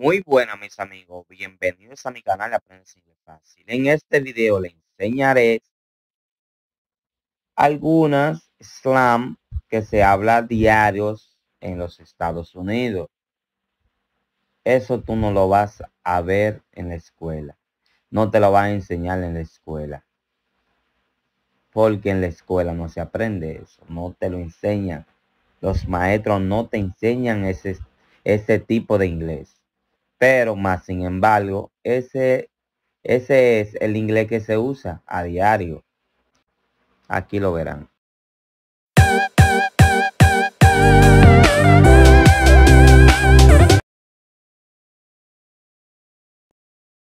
Muy buenas mis amigos, bienvenidos a mi canal Aprendes Inglés Fácil. En este video le enseñaré algunas slam que se habla diarios en los Estados Unidos. Eso tú no lo vas a ver en la escuela. No te lo van a enseñar en la escuela. Porque en la escuela no se aprende eso, no te lo enseñan. Los maestros no te enseñan ese, ese tipo de inglés pero más sin embargo, ese, ese es el inglés que se usa a diario. Aquí lo verán.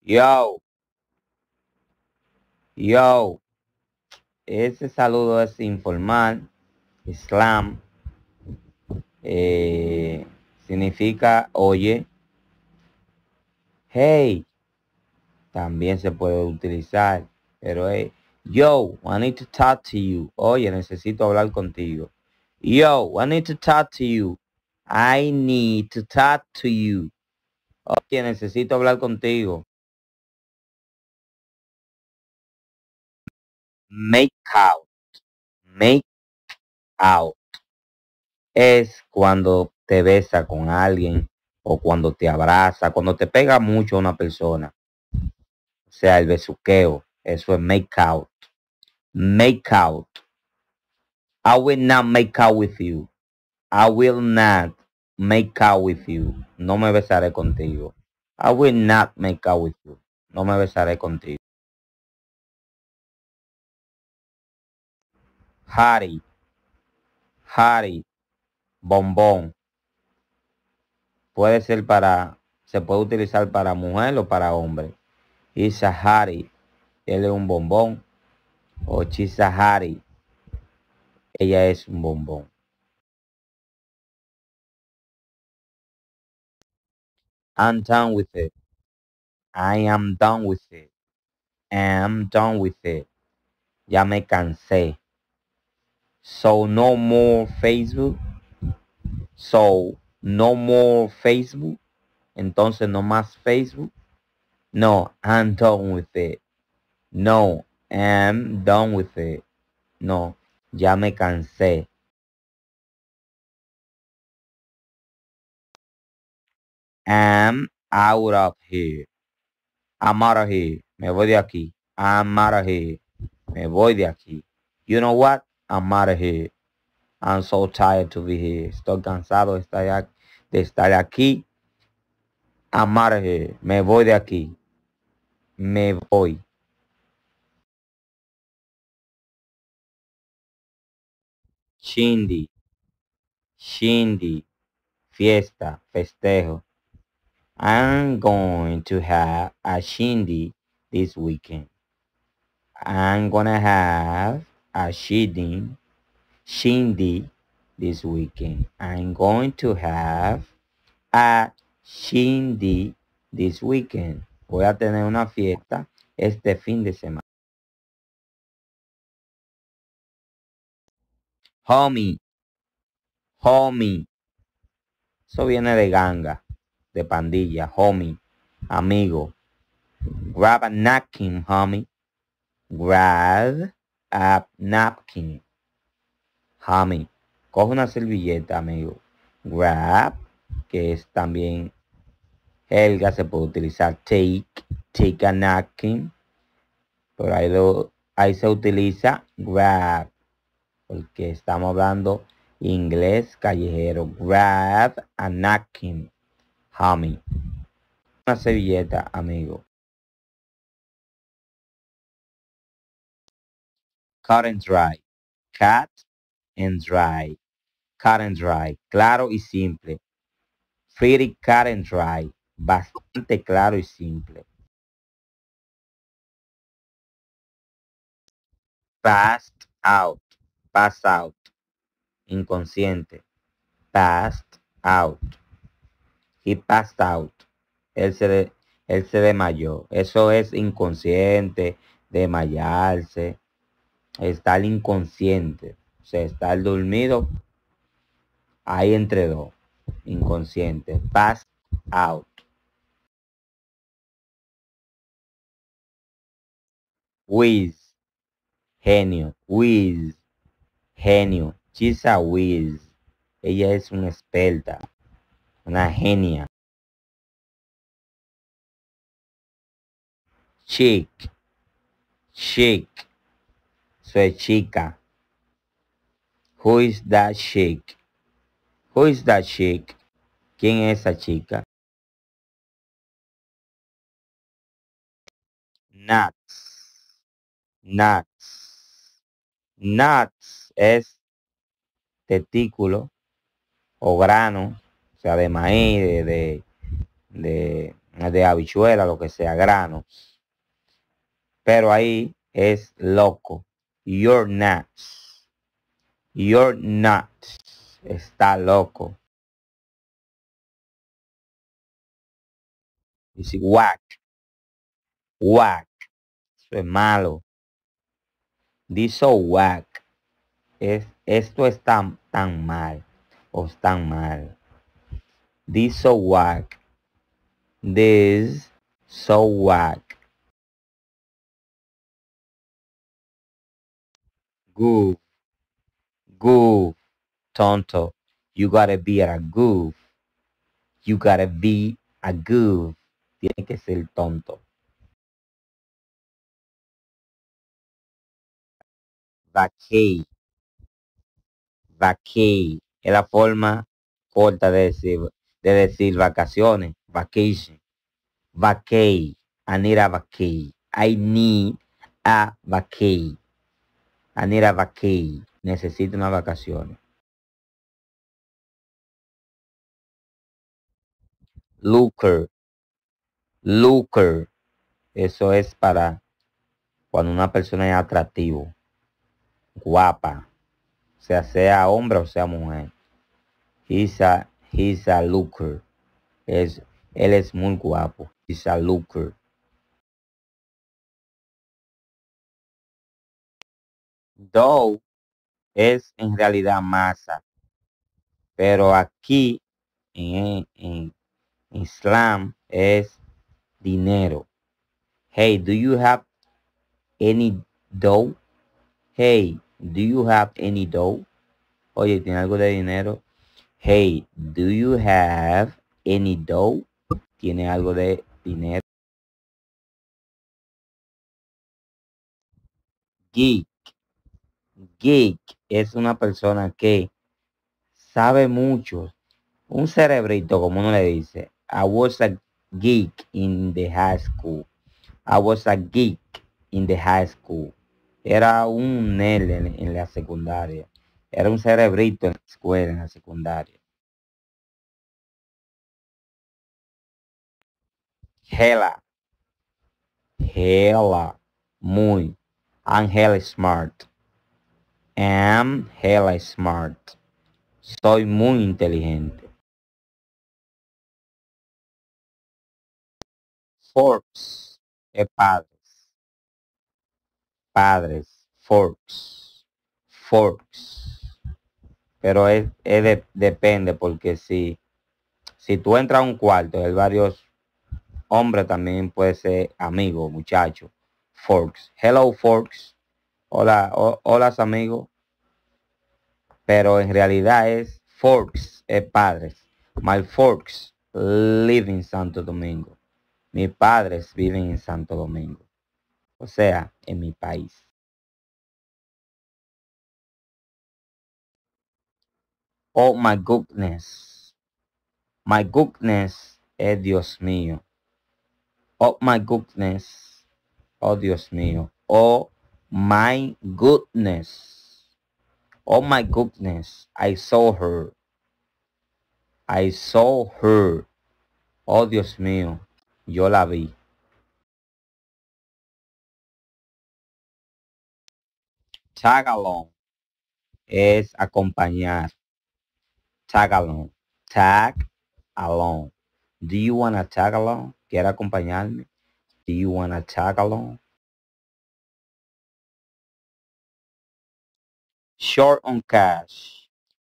Yo. Yo. Ese saludo es informal. Islam. Eh, significa oye hey, también se puede utilizar, pero hey, yo, I need to talk to you. Oye, necesito hablar contigo. Yo, I need to talk to you. I need to talk to you. Oye, necesito hablar contigo. Make out. Make out. Es cuando te besa con alguien o cuando te abraza, cuando te pega mucho una persona. O sea, el besuqueo, eso es make out. Make out. I will not make out with you. I will not make out with you. No me besaré contigo. I will not make out with you. No me besaré contigo. Harry. Harry. Bombón puede ser para, se puede utilizar para mujer o para hombre. Isahari, él es un bombón. O Chisahari, ella es un bombón. I'm done with it. I am done with it. I'm done with it. Ya me cansé. So no more Facebook. So no more Facebook, entonces no más Facebook. No, I'm done with it. No, I'm done with it. No, ya me cansé. I'm out of here. I'm out of here. Me voy de aquí. I'm out of here. Me voy de aquí. You know what? I'm out of here. I'm so tired to be here. Estoy cansado de estar, de estar aquí. Amarge. Me voy de aquí. Me voy. Shindy. Shindy. Fiesta. Festejo. I'm going to have a shindy this weekend. I'm gonna have a shindy shindy this weekend. I'm going to have a shindy this weekend. Voy a tener una fiesta este fin de semana. Homie. Homie. Eso viene de ganga, de pandilla. Homie. Amigo. Grab a napkin, homie. Grab a napkin. Homie. Coge una servilleta, amigo. Grab, que es también Helga, se puede utilizar take, take a napkin. Pero ahí, ahí se utiliza grab, porque estamos hablando inglés callejero. Grab a napkin, homie. Una servilleta, amigo. Cut and dry. Cut and dry. Cut and dry. Claro y simple. Pretty cut and dry. Bastante claro y simple. Passed out. Pass out. Inconsciente. Passed out. He passed out. Él se, él se desmayó. Eso es inconsciente, desmayarse, estar inconsciente. O sea, estar dormido Ahí entre dos. Inconsciente. Pass out. Wiz. Genio. Wiz. Genio. Chisa Wiz. Ella es una experta. Una genia. Chic. Chic. Soy chica. Who is that chic? Who is that chick? ¿Quién es esa chica? Nuts. Nuts. Nuts es testículo o grano, o sea, de maíz, de, de, de, habichuela, lo que sea, grano. Pero ahí es loco. You're nuts. You're nuts. Está loco. Dice whack. Whack. Eso es malo. So whack. Es, esto está tan mal. O tan mal. This so whack. This so whack. Goof. Goof. Tonto. You gotta be a goof. You gotta be a goof. Tiene que ser tonto. Vacay. Vacay. Es la forma corta de decir, de decir vacaciones. Vacation. Vacay. I need a vacay. I need a vacay. I need a vacay. Necesito una vacaciones. Looker. Looker. Eso es para cuando una persona es atractivo, guapa, sea sea hombre o sea mujer. He's a, he's a looker. Es, él es muy guapo. He's a looker. Dough es en realidad masa. Pero aquí en, en Islam es dinero. Hey, do you have any dough? Hey, do you have any dough? Oye, ¿tiene algo de dinero? Hey, do you have any dough? ¿Tiene algo de dinero? Geek. Geek es una persona que sabe mucho. Un cerebrito, como uno le dice. I was a geek in the high school. I was a geek in the high school. Era un nerd en, la secundaria. Era un cerebrito en la escuela, en la secundaria. Hella. Hella. Muy. Hella smart. I'm hella smart. Soy muy inteligente. Forks es padres. Padres. Forks. Forks. Pero es, depende porque si, si tú entras a un cuarto, hay varios hombres también puede ser amigo, muchacho. Forks. Hello, Forks. Hola, hola, amigos. Pero en realidad es Forks, es padres. My Forks live in Santo Domingo. Mis padres viven en Santo Domingo, o sea, en mi país. Oh my goodness. My goodness es Dios mío. Oh my goodness. Oh Dios mío. Oh my goodness. Oh my goodness. I saw her. I saw her. Oh Dios mío. Yo la vi. Tag along es acompañar. Tag along. Tag along. Do you wanna tag along? ¿Quiere acompañarme? Do you wanna tag along? Short on cash.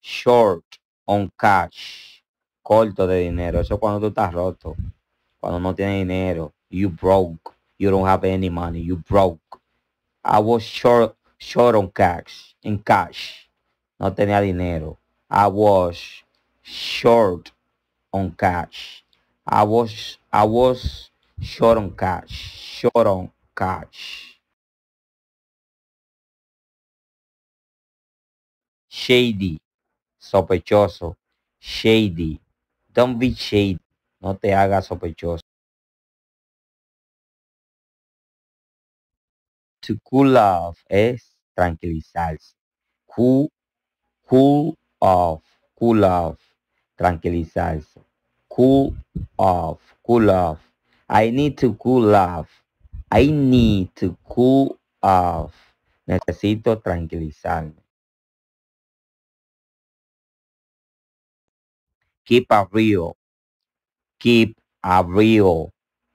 Short on cash. Corto de dinero. Eso cuando tú estás roto cuando no tiene dinero. You broke. You don't have any money. You broke. I was short, short on cash, in cash. No tenía dinero. I was short on cash. I was, I was short on cash, short on cash. Shady, sospechoso, shady. Don't be shady. No te hagas sospechoso. To cool off es tranquilizarse. Cool, cool off, cool off, tranquilizarse. Cool off, cool off. I need to cool off. I need to cool off. Necesito tranquilizarme. Keep a real. Keep real.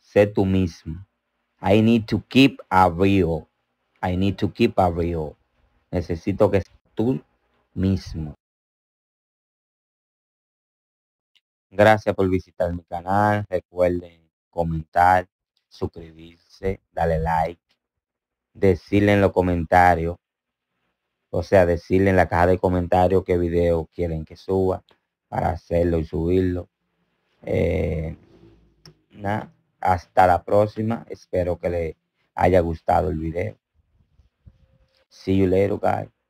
Sé tú mismo. I need to keep real. I need to keep real. Necesito que tú mismo. Gracias por visitar mi canal. Recuerden comentar, suscribirse, darle like, decirle en los comentarios, o sea, decirle en la caja de comentarios qué video quieren que suba para hacerlo y subirlo. Eh, hasta la próxima. Espero que le haya gustado el video. See you later, guys.